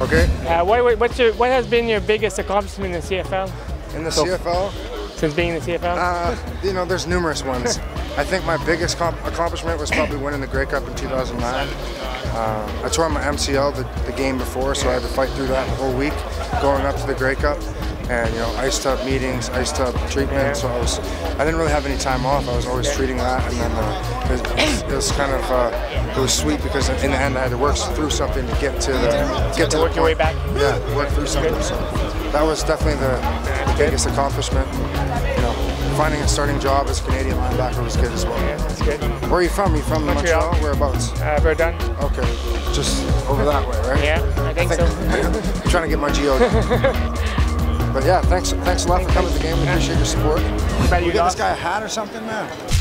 Okay. Uh, what, what's your, what has been your biggest accomplishment in the CFL? In the So- CFL, Since being in the CFL? uh, you know, there's numerous ones. I think my biggest comp- accomplishment was probably winning the Grey Cup in 2009. Uh, I tore my MCL the, the game before, so I had to fight through that the whole week going up to the Grey Cup. And you know, ice tub meetings, ice tub treatment. So I was, I didn't really have any time off. I was always treating that, and then uh, it, was, it was kind of, uh, it was sweet because in the end I had to work through something to get to the, get to the work your way back. Yeah, work through something. So that was definitely the, the biggest accomplishment. You know, finding a starting job as a Canadian linebacker was good as well. yeah, that's good. Where are you from? You from Montreal. Montreal? Whereabouts? Uh, Verdun? Okay, just over that way, right? Yeah, I think, so. I'm trying to get my geo. but yeah, thanks, thanks a lot for coming to the game. We appreciate your support. About We you, get this guy a hat or something, man.